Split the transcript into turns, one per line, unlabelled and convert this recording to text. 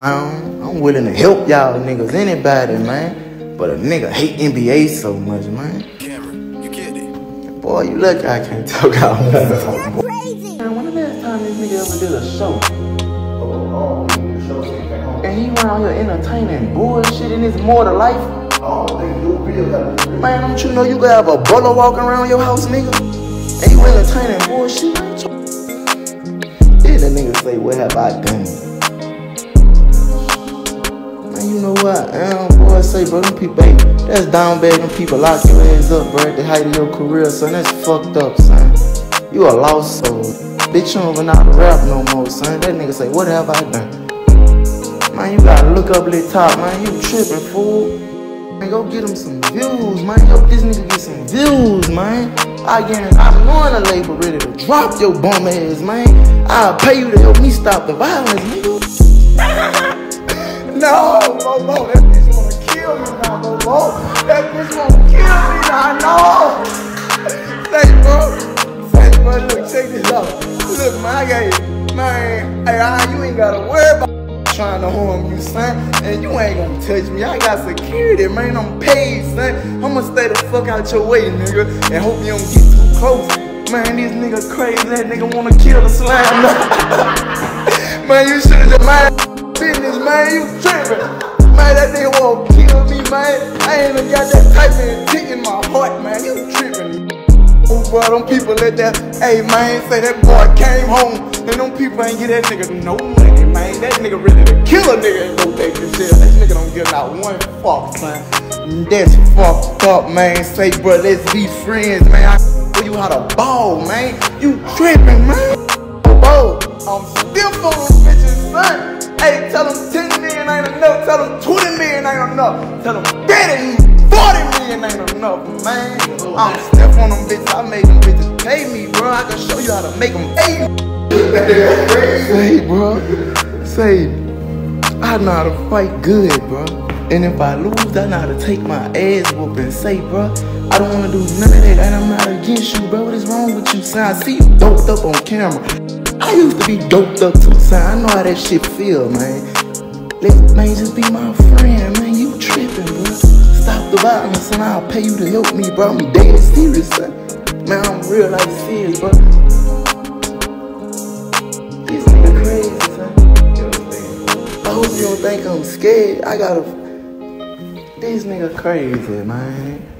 I'm, I'm willing to help y'all niggas, anybody, man. But a nigga hate NBA so much, man.
Cameron, you get it.
Boy, you lucky I can't talk out loud.
Man, when the last time this nigga ever did a show? And he around here entertaining bullshit and it's more to life. Man, don't you know you could have a brother walking around your house, nigga? And you entertaining bullshit?
Then the nigga say, what have I done? You know what I am, boy. Say, bro, them people, hey, that's down bad. Them people lock your ass up, bro, at the height of your career, son. That's fucked up, son. You a lost soul. Bitch, you don't even know how to rap no more, son. That nigga say, what have I done? Man, you gotta look up at top, man. You tripping, fool. Man, go get him some views, man. Help this nigga get some views, man. I guarantee I'm knowing a label ready to drop your bum ass, man. I'll pay you to help me stop the violence, nigga. no, Bobo, that bitch wanna kill me now, Bobo. That bitch wanna kill me now, no. Say, bro. Say, bro, look, check this out. Look, man, I got you. Man, hey, I, you ain't gotta worry about trying to harm you, son. And you ain't gonna touch me. I got security, man. I'm paid, son. I'ma stay the fuck out your way, nigga. And hope you don't get too close. Man, this nigga crazy. That nigga wanna kill the slime. man, you should've just mind business, man. You tripping. Man, that nigga wanna kill me, man. I ain't even got that type of intent in my heart, man. You tripping. Oh, bro, them people let that, hey, man, say that boy came home, and them people ain't get that nigga no money, man. That nigga ready to kill a nigga and go take jail. That nigga don't give out one fuck, son. That's fucked up, man. Say, bro, let's be friends, man. I you how to ball, man. You tripping, man. Million ain't enough. Tell them 30, 40 million ain't enough, man. I'm stiff on them bitches. I made them bitches pay me, bro. I can show you how to make them pay. Say, bro. Say, I know how to fight good, bro. And if I lose, I know how to take my ass whoop and Say, bro, I don't wanna do none of that, and I'm not against you, bro. What is wrong with you, son? I see you doped up on camera. I used to be doped up too, son. I know how that shit feel, man. Let man just be my friend, man. You tripping, bro. Stop the violence, and I'll pay you to help me, bro. I'm dead serious, son. Man, I'm real life serious, bro. This nigga crazy, son. I hope you don't think I'm scared. I gotta. This nigga crazy, man.